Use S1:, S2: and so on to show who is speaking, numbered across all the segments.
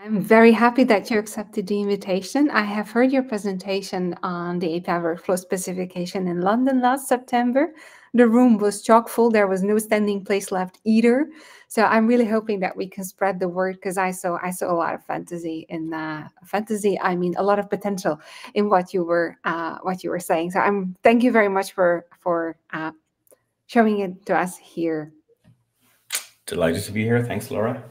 S1: I'm very happy that you accepted the invitation. I have heard your presentation on the API workflow specification in London last September. The room was chock full. There was no standing place left either. So I'm really hoping that we can spread the word because I saw I saw a lot of fantasy in uh, fantasy. I mean, a lot of potential in what you were uh, what you were saying. So I'm thank you very much for for uh, showing it to us here.
S2: Delighted to be here. Thanks, Laura.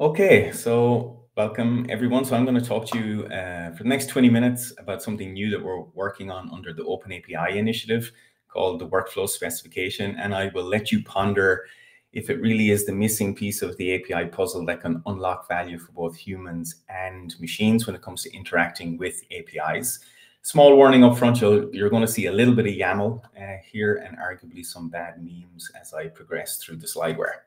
S2: Okay, so welcome everyone. So I'm going to talk to you uh, for the next 20 minutes about something new that we're working on under the Open API initiative called the workflow specification. And I will let you ponder if it really is the missing piece of the API puzzle that can unlock value for both humans and machines when it comes to interacting with APIs. Small warning up front, you're going to see a little bit of YAML uh, here and arguably some bad memes as I progress through the slideware.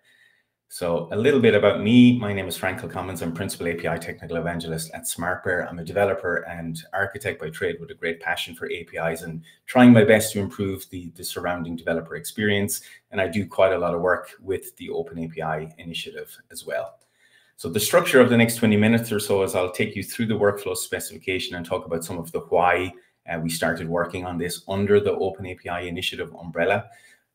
S2: So a little bit about me. My name is Frank Kilcommins. I'm Principal API Technical Evangelist at SmartBear. I'm a developer and architect by trade with a great passion for APIs and trying my best to improve the, the surrounding developer experience. And I do quite a lot of work with the Open API initiative as well. So the structure of the next 20 minutes or so is I'll take you through the workflow specification and talk about some of the why uh, we started working on this under the Open API initiative umbrella.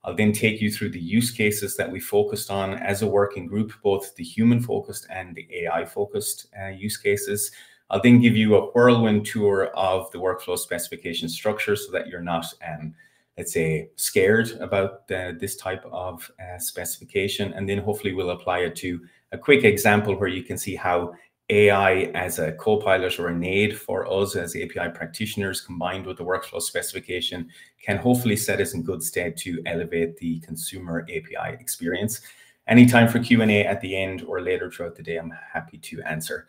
S2: I'll then take you through the use cases that we focused on as a working group, both the human focused and the AI focused uh, use cases. I'll then give you a whirlwind tour of the workflow specification structure so that you're not, um, let's say, scared about uh, this type of uh, specification. And then hopefully we'll apply it to a quick example where you can see how AI as a co-pilot or an aid for us as API practitioners combined with the workflow specification can hopefully set us in good stead to elevate the consumer API experience. Anytime for Q&A at the end or later throughout the day, I'm happy to answer.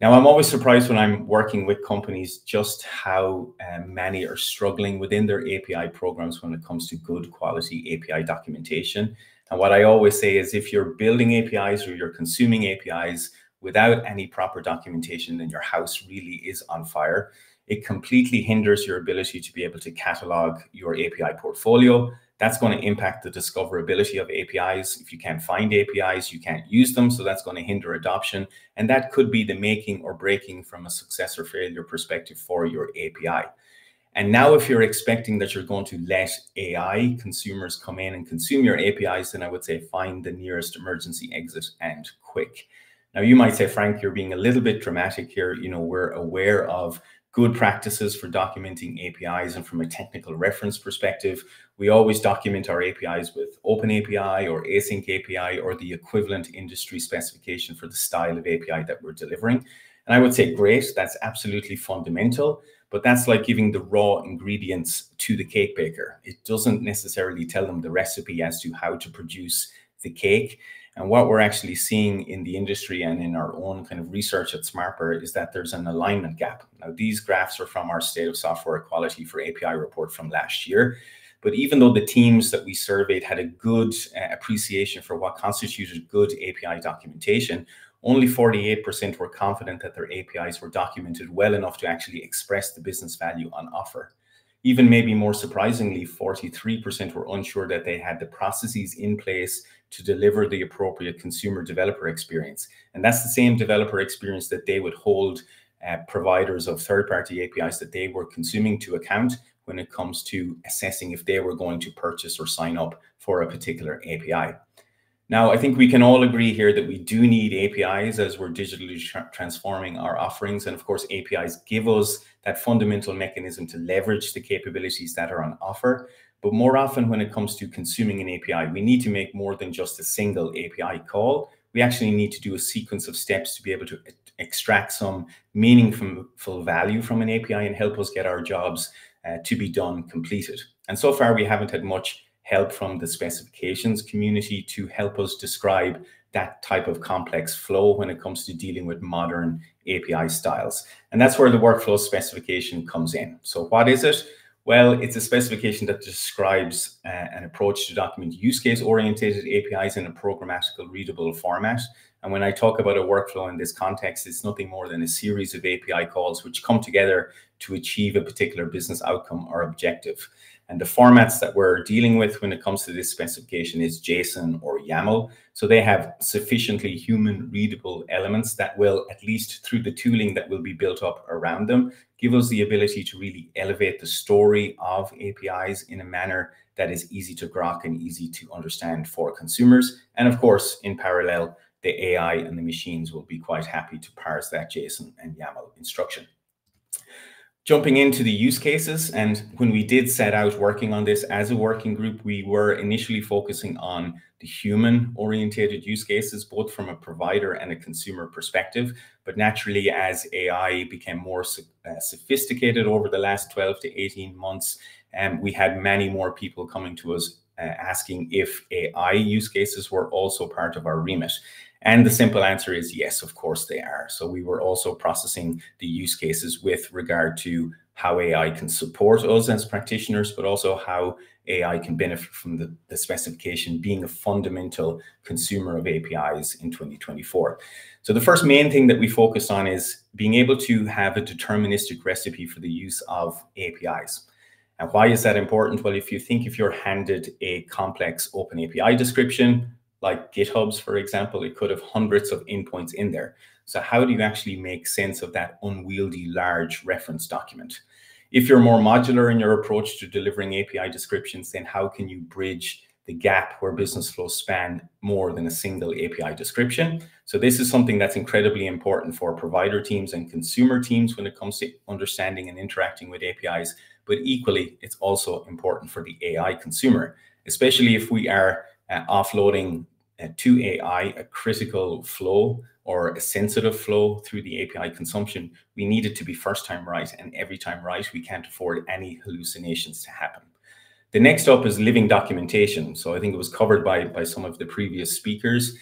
S2: Now, I'm always surprised when I'm working with companies just how um, many are struggling within their API programs when it comes to good quality API documentation. And what I always say is if you're building APIs or you're consuming APIs, without any proper documentation, then your house really is on fire. It completely hinders your ability to be able to catalog your API portfolio. That's going to impact the discoverability of APIs. If you can't find APIs, you can't use them. So that's going to hinder adoption. And that could be the making or breaking from a success or failure perspective for your API. And now, if you're expecting that you're going to let AI consumers come in and consume your APIs, then I would say find the nearest emergency exit and quick. Now, you might say, Frank, you're being a little bit dramatic here. You know, we're aware of good practices for documenting APIs. And from a technical reference perspective, we always document our APIs with Open API or Async API or the equivalent industry specification for the style of API that we're delivering. And I would say, great, that's absolutely fundamental, but that's like giving the raw ingredients to the cake baker. It doesn't necessarily tell them the recipe as to how to produce the cake. And what we're actually seeing in the industry and in our own kind of research at SmartBear is that there's an alignment gap. Now, these graphs are from our state of software quality for API report from last year. But even though the teams that we surveyed had a good uh, appreciation for what constituted good API documentation, only 48% were confident that their APIs were documented well enough to actually express the business value on offer. Even maybe more surprisingly, 43% were unsure that they had the processes in place to deliver the appropriate consumer developer experience. And that's the same developer experience that they would hold uh, providers of third party APIs that they were consuming to account when it comes to assessing if they were going to purchase or sign up for a particular API. Now, I think we can all agree here that we do need APIs as we're digitally tra transforming our offerings. And of course, APIs give us that fundamental mechanism to leverage the capabilities that are on offer. But more often when it comes to consuming an API, we need to make more than just a single API call. We actually need to do a sequence of steps to be able to extract some meaningful value from an API and help us get our jobs uh, to be done completed. And so far, we haven't had much help from the specifications community to help us describe that type of complex flow when it comes to dealing with modern API styles. And that's where the workflow specification comes in. So what is it? Well, it's a specification that describes uh, an approach to document use case oriented APIs in a programmatical readable format. And when I talk about a workflow in this context, it's nothing more than a series of API calls which come together to achieve a particular business outcome or objective. And the formats that we're dealing with when it comes to this specification is JSON or YAML. So they have sufficiently human readable elements that will, at least through the tooling that will be built up around them, give us the ability to really elevate the story of APIs in a manner that is easy to grok and easy to understand for consumers. And of course, in parallel, the AI and the machines will be quite happy to parse that JSON and YAML instruction. Jumping into the use cases, and when we did set out working on this as a working group, we were initially focusing on the human oriented use cases, both from a provider and a consumer perspective. But naturally, as AI became more uh, sophisticated over the last 12 to 18 months, um, we had many more people coming to us Uh, asking if AI use cases were also part of our remit. And the simple answer is yes, of course they are. So we were also processing the use cases with regard to how AI can support us as practitioners, but also how AI can benefit from the, the specification being a fundamental consumer of APIs in 2024. So the first main thing that we focus on is being able to have a deterministic recipe for the use of APIs. And why is that important? Well, if you think if you're handed a complex open API description, like GitHub's, for example, it could have hundreds of endpoints in there. So how do you actually make sense of that unwieldy large reference document? If you're more modular in your approach to delivering API descriptions, then how can you bridge the gap where business flows span more than a single API description? So this is something that's incredibly important for provider teams and consumer teams when it comes to understanding and interacting with APIs. But equally, it's also important for the AI consumer, especially if we are uh, offloading uh, to AI a critical flow or a sensitive flow through the API consumption, we need it to be first time right. And every time right, we can't afford any hallucinations to happen. The next up is living documentation. So I think it was covered by, by some of the previous speakers.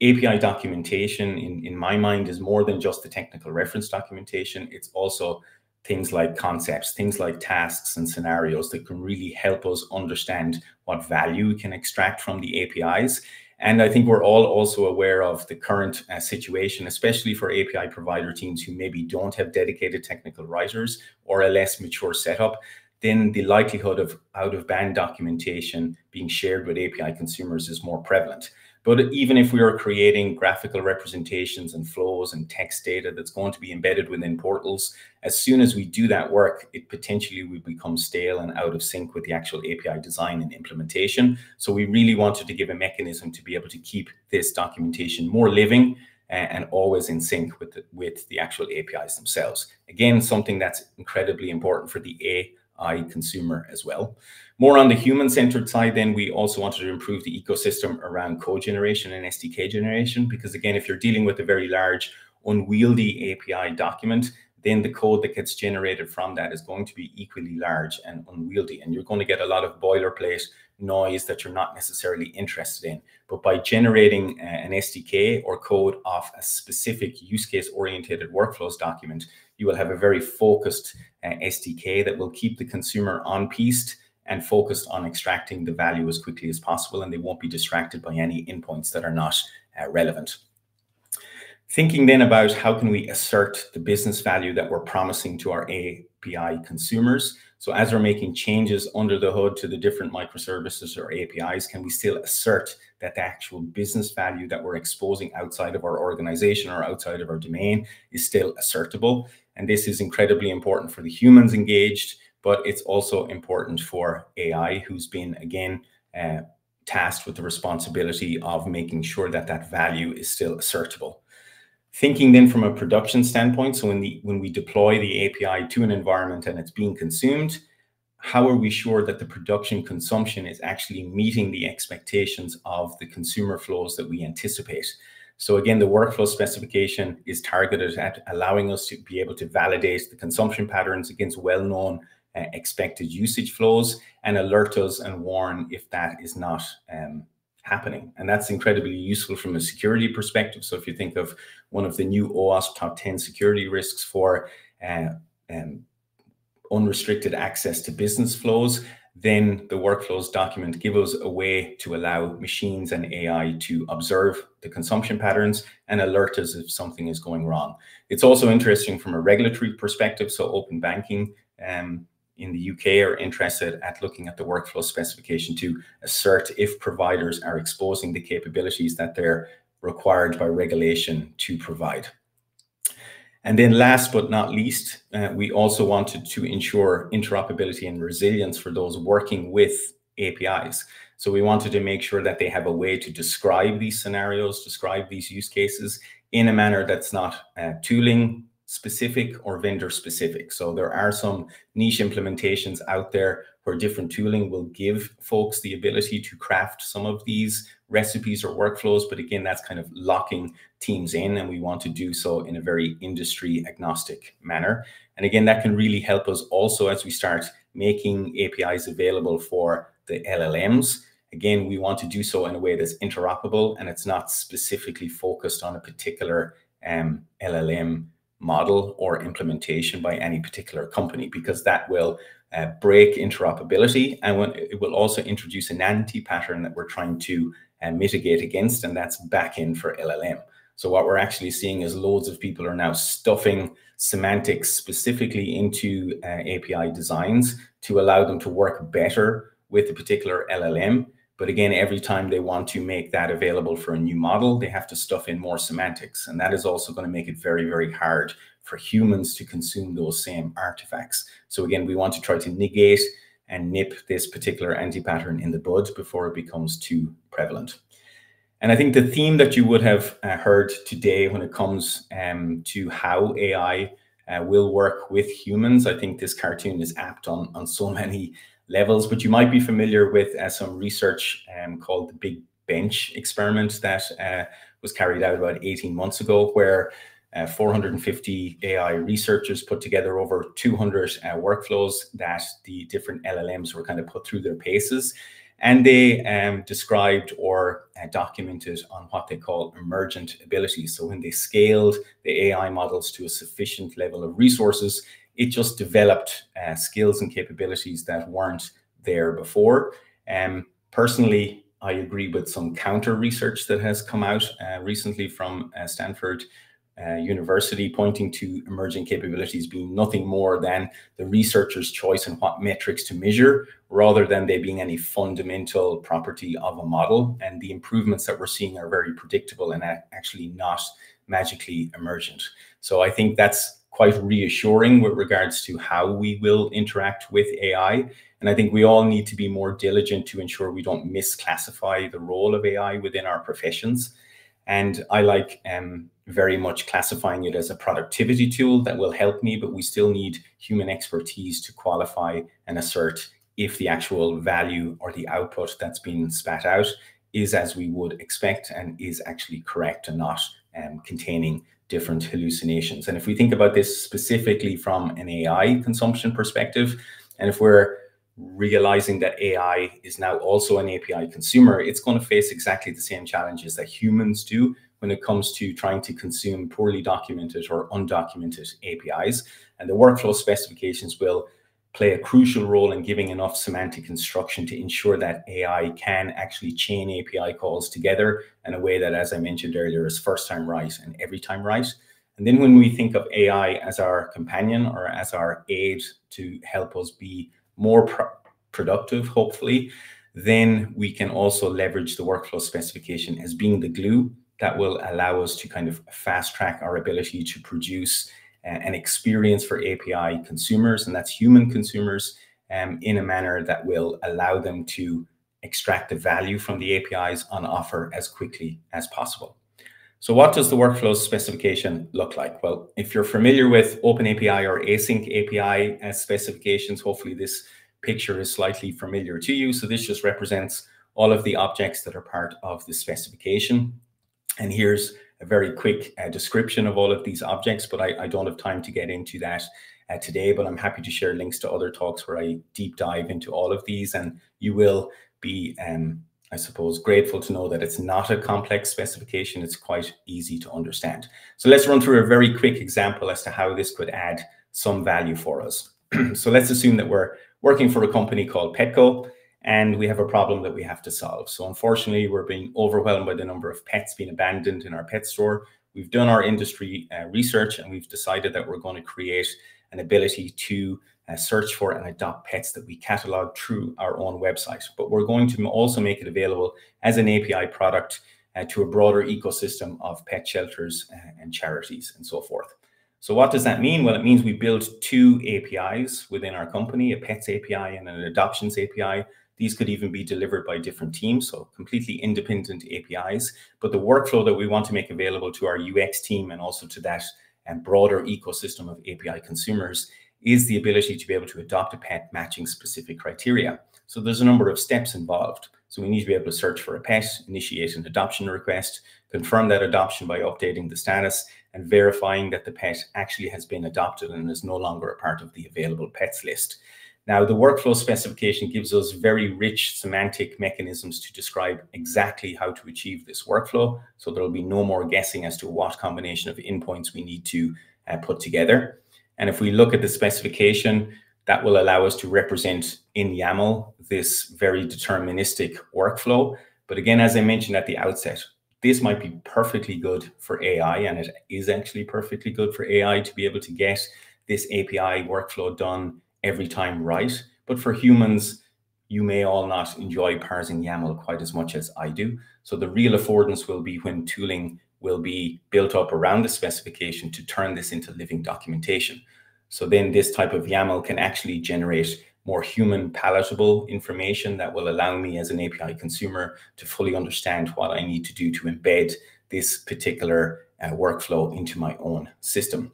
S2: API documentation, in, in my mind, is more than just the technical reference documentation. It's also things like concepts, things like tasks and scenarios that can really help us understand what value we can extract from the APIs and I think we're all also aware of the current uh, situation, especially for API provider teams who maybe don't have dedicated technical writers or a less mature setup. Then the likelihood of out of band documentation being shared with API consumers is more prevalent. But even if we are creating graphical representations and flows and text data that's going to be embedded within portals, as soon as we do that work, it potentially will become stale and out of sync with the actual API design and implementation. So we really wanted to give a mechanism to be able to keep this documentation more living uh, and always in sync with the, with the actual APIs themselves. Again, something that's incredibly important for the AI consumer as well. More on the human-centered side, then we also wanted to improve the ecosystem around code generation and SDK generation, because again, if you're dealing with a very large, unwieldy API document, then the code that gets generated from that is going to be equally large and unwieldy. And you're going to get a lot of boilerplate noise that you're not necessarily interested in. But by generating uh, an SDK or code off a specific use case oriented workflows document, you will have a very focused uh, SDK that will keep the consumer on pieced and focused on extracting the value as quickly as possible, and they won't be distracted by any endpoints that are not uh, relevant. Thinking then about how can we assert the business value that we're promising to our API consumers. So as we're making changes under the hood to the different microservices or APIs, can we still assert that the actual business value that we're exposing outside of our organization or outside of our domain is still assertable? And this is incredibly important for the humans engaged, but it's also important for AI, who's been, again, uh, tasked with the responsibility of making sure that that value is still assertable. Thinking then from a production standpoint, so when, the, when we deploy the API to an environment and it's being consumed, how are we sure that the production consumption is actually meeting the expectations of the consumer flows that we anticipate? So again, the workflow specification is targeted at allowing us to be able to validate the consumption patterns against well-known uh, expected usage flows and alert us and warn if that is not um, happening. And that's incredibly useful from a security perspective. So if you think of one of the new OWASP top 10 security risks for uh, um, unrestricted access to business flows, then the workflows document gives us a way to allow machines and AI to observe the consumption patterns and alert us if something is going wrong. It's also interesting from a regulatory perspective. So open banking um, in the UK are interested at looking at the workflow specification to assert if providers are exposing the capabilities that they're required by regulation to provide. And then last but not least, uh, we also wanted to ensure interoperability and resilience for those working with APIs. So we wanted to make sure that they have a way to describe these scenarios, describe these use cases in a manner that's not uh, tooling specific or vendor specific. So there are some niche implementations out there where different tooling will give folks the ability to craft some of these recipes or workflows. But again, that's kind of locking teams in, and we want to do so in a very industry agnostic manner. And again, that can really help us also as we start making APIs available for the LLMs. Again, we want to do so in a way that's interoperable and it's not specifically focused on a particular um, LLM model or implementation by any particular company because that will uh, break interoperability and when, it will also introduce an anti-pattern that we're trying to uh, mitigate against and that's back in for LLM. So what we're actually seeing is loads of people are now stuffing semantics specifically into uh, API designs to allow them to work better with a particular LLM but again, every time they want to make that available for a new model, they have to stuff in more semantics. And that is also going to make it very, very hard for humans to consume those same artifacts. So again, we want to try to negate and nip this particular anti-pattern in the bud before it becomes too prevalent. And I think the theme that you would have uh, heard today when it comes um, to how AI uh, will work with humans, I think this cartoon is apt on, on so many levels, but you might be familiar with uh, some research um, called the Big Bench experiment that uh, was carried out about 18 months ago, where uh, 450 AI researchers put together over 200 uh, workflows that the different LLMs were kind of put through their paces. And they um, described or uh, documented on what they call emergent abilities. So when they scaled the AI models to a sufficient level of resources, it just developed uh, skills and capabilities that weren't there before. Um, personally, I agree with some counter research that has come out uh, recently from uh, Stanford uh, University, pointing to emerging capabilities being nothing more than the researcher's choice in what metrics to measure, rather than they being any fundamental property of a model. And the improvements that we're seeing are very predictable and actually not magically emergent. So I think that's quite reassuring with regards to how we will interact with AI. And I think we all need to be more diligent to ensure we don't misclassify the role of AI within our professions. And I like um, very much classifying it as a productivity tool that will help me, but we still need human expertise to qualify and assert if the actual value or the output that's been spat out is as we would expect and is actually correct and not um, containing different hallucinations. And if we think about this specifically from an AI consumption perspective, and if we're realizing that AI is now also an API consumer, it's going to face exactly the same challenges that humans do when it comes to trying to consume poorly documented or undocumented APIs. And the workflow specifications will play a crucial role in giving enough semantic instruction to ensure that AI can actually chain API calls together in a way that, as I mentioned earlier, is first time right and every time right. And then when we think of AI as our companion or as our aid to help us be more pro productive, hopefully, then we can also leverage the workflow specification as being the glue that will allow us to kind of fast track our ability to produce an experience for API consumers, and that's human consumers, um, in a manner that will allow them to extract the value from the APIs on offer as quickly as possible. So what does the workflow specification look like? Well, if you're familiar with OpenAPI or async API as specifications, hopefully this picture is slightly familiar to you. So this just represents all of the objects that are part of the specification. And here's a very quick uh, description of all of these objects, but I, I, don't have time to get into that uh, today, but I'm happy to share links to other talks where I deep dive into all of these and you will be, um, I suppose, grateful to know that it's not a complex specification. It's quite easy to understand. So let's run through a very quick example as to how this could add some value for us. so let's assume that we're working for a company called Petco and we have a problem that we have to solve. So unfortunately, we're being overwhelmed by the number of pets being abandoned in our pet store. We've done our industry uh, research and we've decided that we're going to create an ability to uh, search for and adopt pets that we catalog through our own website. But we're going to also make it available as an API product uh, to a broader ecosystem of pet shelters uh, and charities and so forth. So what does that mean? Well, it means we build two APIs within our company, a pets API and an adoptions API. These could even be delivered by different teams, so completely independent APIs. But the workflow that we want to make available to our UX team and also to that and broader ecosystem of API consumers is the ability to be able to adopt a pet matching specific criteria. So there's a number of steps involved. So we need to be able to search for a pet, initiate an adoption request, confirm that adoption by updating the status, and verifying that the pet actually has been adopted and is no longer a part of the available pets list. Now, the workflow specification gives us very rich semantic mechanisms to describe exactly how to achieve this workflow. So there'll be no more guessing as to what combination of endpoints we need to uh, put together. And if we look at the specification, that will allow us to represent in YAML this very deterministic workflow. But again, as I mentioned at the outset, this might be perfectly good for AI, and it is actually perfectly good for AI to be able to get this API workflow done every time right. But for humans, you may all not enjoy parsing YAML quite as much as I do. So the real affordance will be when tooling will be built up around the specification to turn this into living documentation. So then this type of YAML can actually generate more human palatable information that will allow me as an API consumer to fully understand what I need to do to embed this particular uh, workflow into my own system.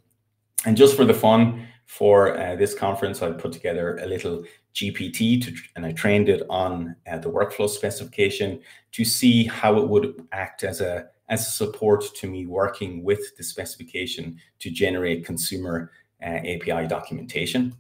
S2: And just for the fun, for uh, this conference, I put together a little GPT to, and I trained it on uh, the workflow specification to see how it would act as a as a support to me working with the specification to generate consumer uh, API documentation.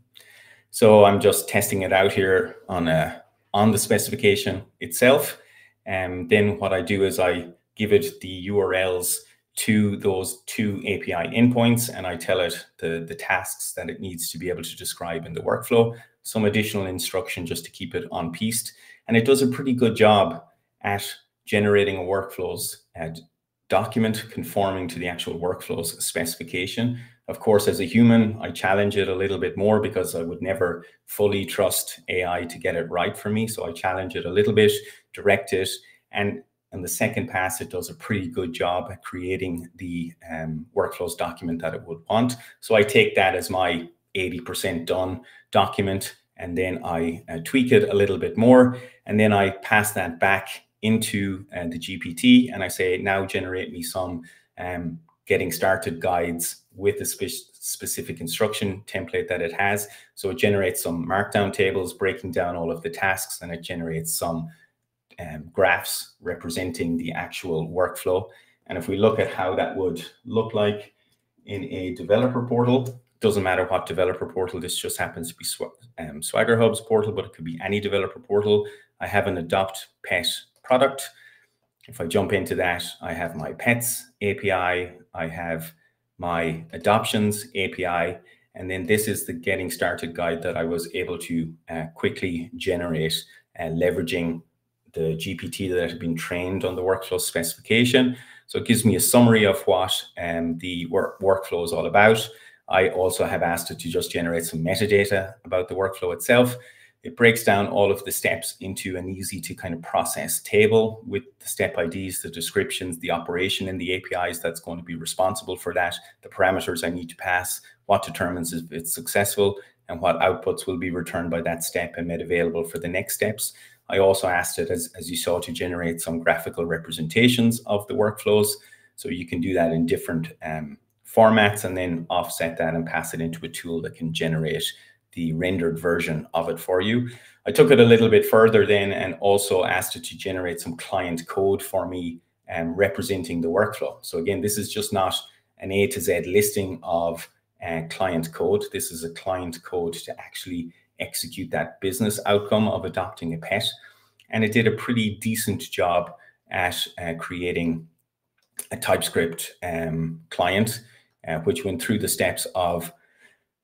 S2: So I'm just testing it out here on a on the specification itself. And then what I do is I give it the URLs to those two API endpoints and I tell it the, the tasks that it needs to be able to describe in the workflow, some additional instruction just to keep it on pieced. And it does a pretty good job at generating a workflows and document conforming to the actual workflows specification. Of course, as a human, I challenge it a little bit more because I would never fully trust AI to get it right for me. So I challenge it a little bit, direct it, and and the second pass, it does a pretty good job at creating the um, workflows document that it would want. So I take that as my 80% done document, and then I uh, tweak it a little bit more. And then I pass that back into uh, the GPT and I say, now generate me some um, getting started guides with the spe specific instruction template that it has. So it generates some markdown tables breaking down all of the tasks and it generates some um, graphs representing the actual workflow. And if we look at how that would look like in a developer portal, doesn't matter what developer portal, this just happens to be Sw um, Swagger Hub's portal, but it could be any developer portal. I have an adopt pet product. If I jump into that, I have my pets API, I have my adoptions API, and then this is the getting started guide that I was able to uh, quickly generate uh, leveraging the GPT that had been trained on the workflow specification. So it gives me a summary of what um, the work workflow is all about. I also have asked it to just generate some metadata about the workflow itself. It breaks down all of the steps into an easy to kind of process table with the step IDs, the descriptions, the operation in the APIs that's going to be responsible for that, the parameters I need to pass, what determines if it's successful, and what outputs will be returned by that step and made available for the next steps. I also asked it, as, as you saw, to generate some graphical representations of the workflows. So you can do that in different um, formats and then offset that and pass it into a tool that can generate the rendered version of it for you. I took it a little bit further then and also asked it to generate some client code for me um, representing the workflow. So again, this is just not an A to Z listing of uh, client code. This is a client code to actually execute that business outcome of adopting a pet. And it did a pretty decent job at uh, creating a TypeScript um, client, uh, which went through the steps of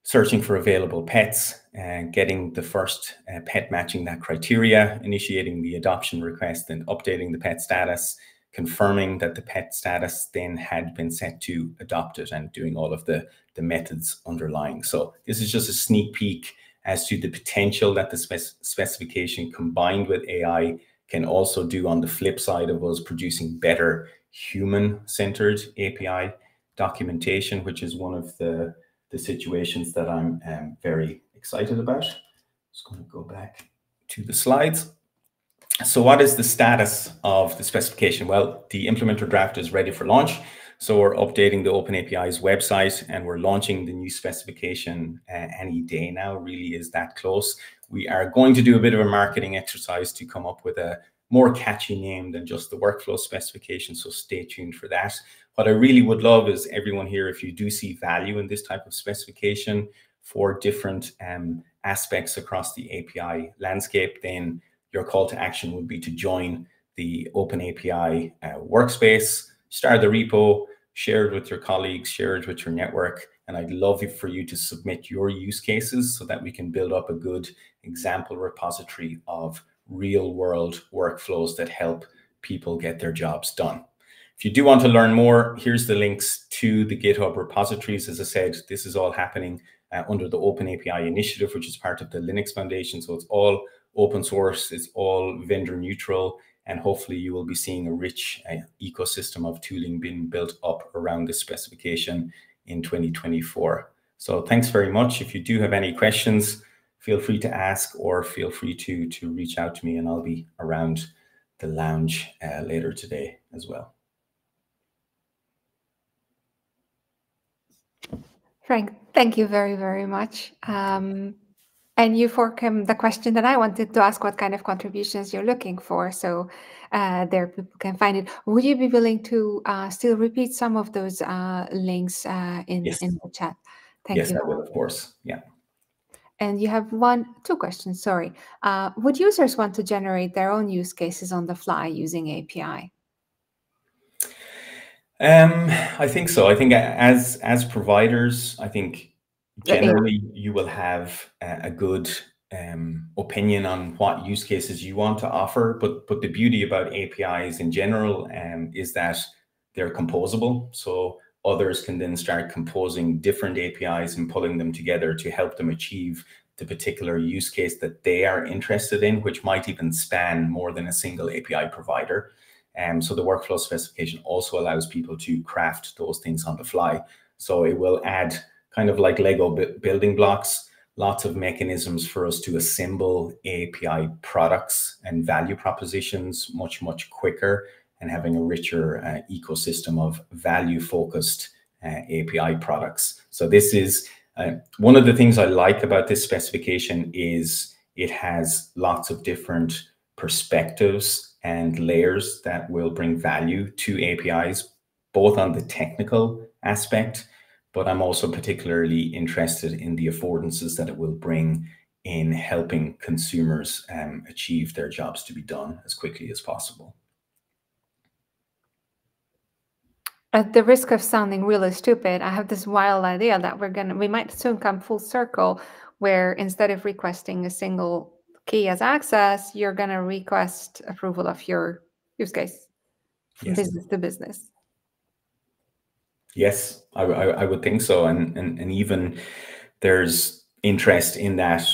S2: searching for available pets, uh, getting the first uh, pet matching that criteria, initiating the adoption request and updating the pet status, confirming that the pet status then had been set to adopted and doing all of the, the methods underlying. So this is just a sneak peek as to the potential that the spec specification combined with AI can also do on the flip side of us producing better human-centered API documentation, which is one of the, the situations that I'm um, very excited about. Just going to go back to the slides. So what is the status of the specification? Well, the implementer draft is ready for launch. So we're updating the OpenAPI's website and we're launching the new specification uh, any day now, really is that close. We are going to do a bit of a marketing exercise to come up with a more catchy name than just the workflow specification. So stay tuned for that. What I really would love is everyone here, if you do see value in this type of specification for different um, aspects across the API landscape, then your call to action would be to join the Open API uh, workspace, start the repo, share it with your colleagues, share it with your network. And I'd love for you to submit your use cases so that we can build up a good example repository of real world workflows that help people get their jobs done. If you do want to learn more, here's the links to the GitHub repositories. As I said, this is all happening uh, under the Open API initiative, which is part of the Linux Foundation. So it's all open source, it's all vendor neutral, and hopefully you will be seeing a rich uh, ecosystem of tooling being built up around this specification in 2024. So thanks very much. If you do have any questions, feel free to ask or feel free to, to reach out to me and I'll be around the lounge uh, later today as well.
S1: Frank, thank you very, very much. Um, and you forecame the question that I wanted to ask what kind of contributions you're looking for. So uh, there people can find it. Would you be willing to uh, still repeat some of those uh, links uh, in, yes. in the chat?
S2: Thank yes, you. Yes, I will, of course. Yeah.
S1: And you have one, two questions, sorry. Uh, would users want to generate their own use cases on the fly using API?
S2: Um, I think so. I think as as providers, I think generally you will have a good um, opinion on what use cases you want to offer. But but the beauty about APIs in general um, is that they're composable. So others can then start composing different APIs and pulling them together to help them achieve the particular use case that they are interested in, which might even span more than a single API provider. Um, so the workflow specification also allows people to craft those things on the fly. So it will add kind of like Lego building blocks, lots of mechanisms for us to assemble API products and value propositions much, much quicker and having a richer uh, ecosystem of value focused uh, API products. So this is uh, one of the things I like about this specification is it has lots of different perspectives and layers that will bring value to APIs, both on the technical aspect but I'm also particularly interested in the affordances that it will bring in helping consumers um, achieve their jobs to be done as quickly as possible.
S1: At the risk of sounding really stupid, I have this wild idea that we're gonna we might soon come full circle where instead of requesting a single key as access, you're gonna request approval of your use case yes. business to business.
S2: Yes, I, I, I would think so, and, and and even there's interest in that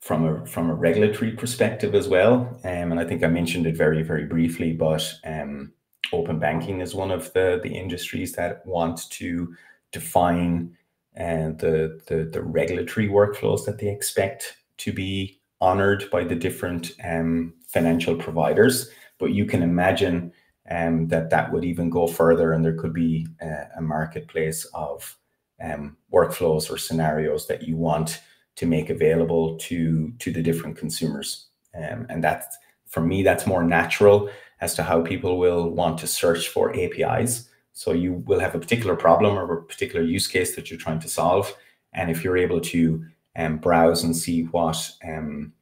S2: from a from a regulatory perspective as well. Um, and I think I mentioned it very very briefly, but um, open banking is one of the the industries that want to define uh, the, the the regulatory workflows that they expect to be honored by the different um, financial providers. But you can imagine um, that that would even go further and there could be a, a marketplace of um, workflows or scenarios that you want to make available to to the different consumers. Um, and that's for me that's more natural as to how people will want to search for apis so you will have a particular problem or a particular use case that you're trying to solve. And if you're able to um, browse and see what um,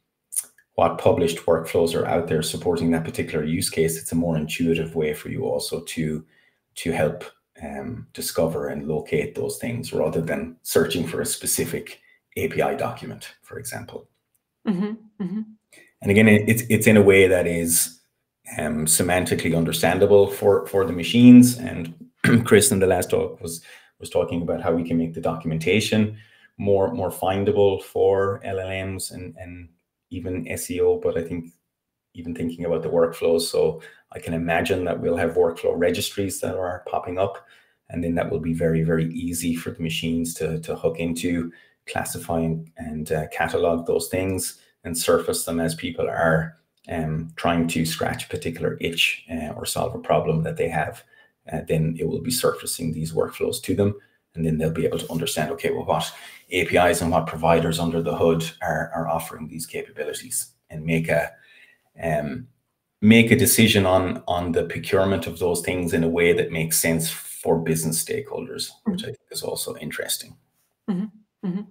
S2: what published workflows are out there supporting that particular use case, it's a more intuitive way for you also to to help um, discover and locate those things rather than searching for a specific API document, for example. Mm-hmm, mm-hmm. And again, it's it's in a way that is um, semantically understandable for for the machines. And Chris in the last talk was was talking about how we can make the documentation more more findable for LLMs and and even SEO. But I think even thinking about the workflows, so I can imagine that we'll have workflow registries that are popping up, and then that will be very very easy for the machines to to hook into, classify and uh, catalog those things and surface them as people are um, trying to scratch a particular itch uh, or solve a problem that they have. Uh, then it will be surfacing these workflows to them and then they'll be able to understand okay well what apis and what providers under the hood are, are offering these capabilities and make a um, make a decision on on the procurement of those things in a way that makes sense for business stakeholders which i think is also interesting mm-hmm. Mm-hmm.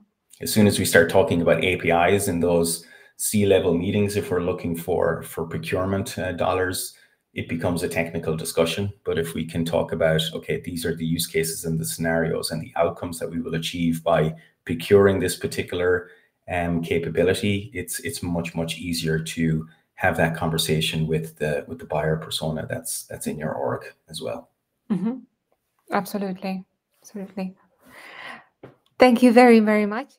S2: as soon as we start talking about apis in those c-level meetings if we're looking for for procurement uh, dollars it becomes a technical discussion. But if we can talk about, okay, these are the use cases and the scenarios and the outcomes that we will achieve by procuring this particular um, capability, it's it's much much easier to have that conversation with the with the buyer persona that's that's in your org as well.
S1: Mm-hmm. Absolutely, absolutely. Thank you very very much.